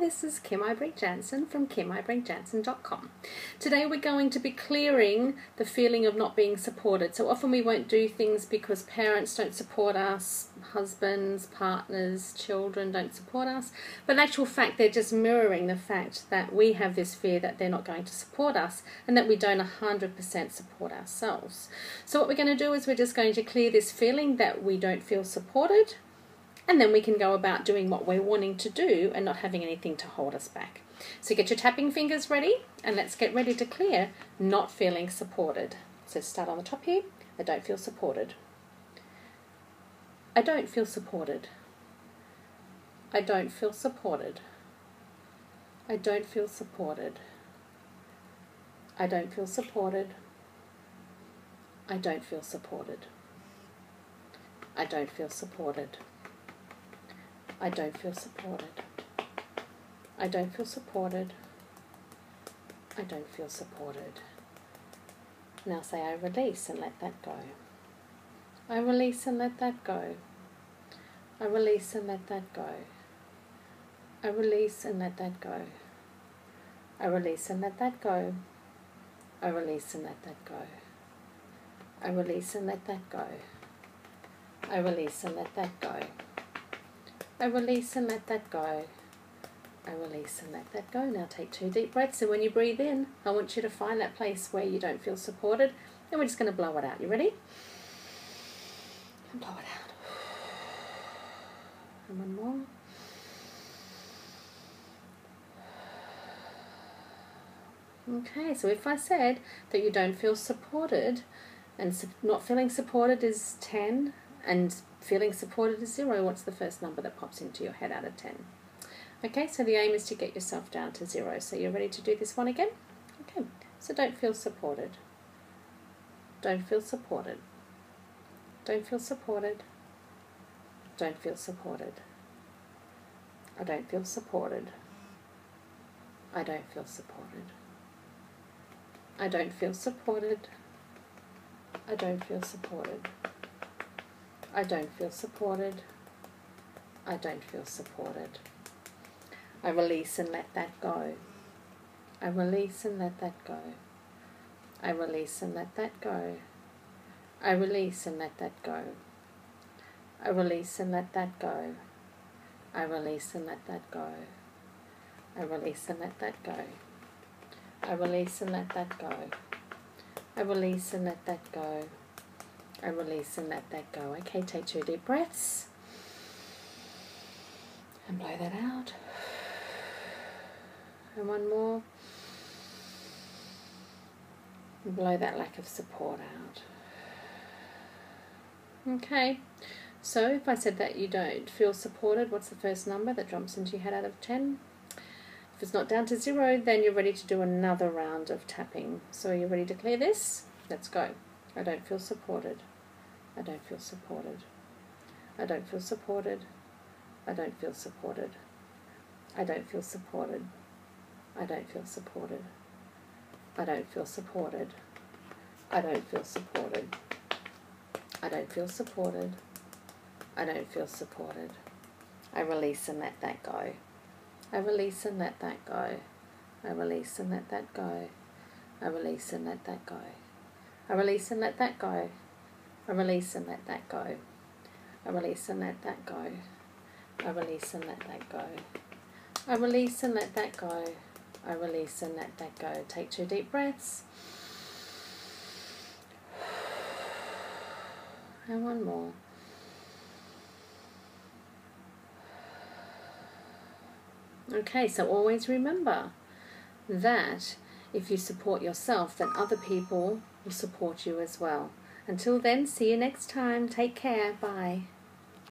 this is Kim Eibrink Jansen from kimeibrinkjansen.com. Today we're going to be clearing the feeling of not being supported. So often we won't do things because parents don't support us, husbands, partners, children don't support us. But in actual fact, they're just mirroring the fact that we have this fear that they're not going to support us and that we don't 100% support ourselves. So what we're going to do is we're just going to clear this feeling that we don't feel supported and then we can go about doing what we're wanting to do and not having anything to hold us back. So get your tapping fingers ready and let's get ready to clear not feeling supported. So start on the top here. I don't feel supported. I don't feel supported. I don't feel supported. I don't feel supported. I don't feel supported. I don't feel supported. I don't feel supported. I don't feel supported. I don't feel supported. I don't feel supported. Now say I release and let that go. I release and let that go. I release and let that go. I release and let that go. I release and let that go. I release and let that go. I release and let that go. I release and let that go. I release and let that go. I release and let that go. Now take two deep breaths, and when you breathe in, I want you to find that place where you don't feel supported, and we're just going to blow it out. You ready? And blow it out. And one more. Okay, so if I said that you don't feel supported, and not feeling supported is 10, and feeling supported is 0, what's the first number that pops into your head out of 10? Okay, so the aim is to get yourself down to 0. So you're ready to do this one again? Okay, so don't feel supported. Don't feel supported. Don't feel supported. Don't feel supported. I don't feel supported. I don't feel supported. I don't feel supported. I don't feel supported. I don't feel supported. I don't feel supported. I release and let that go. I release and let that go. I release and let that go. I release and let that go. I release and let that go. I release and let that go. I release and let that go. I release and let that go. I release and let that go. I release and let that go. Okay, take two deep breaths. And blow that out. And one more. And blow that lack of support out. Okay, so if I said that you don't feel supported, what's the first number that jumps into your head out of 10? If it's not down to zero, then you're ready to do another round of tapping. So are you ready to clear this? Let's go. I don't feel supported. I don't feel supported. I don't feel supported. I don't feel supported. I don't feel supported. I don't feel supported. I don't feel supported. I don't feel supported. I don't feel supported. I don't feel supported. I release and let that go. I release and let that go. I release and let that go. I release and let that go. I release and let that go. I release and let that go. I release and let that go. I release and let that go. I release and let that go. I release and let that go. Take two deep breaths. And one more. Okay, so always remember that if you support yourself, then other people will support you as well. Until then, see you next time. Take care. Bye.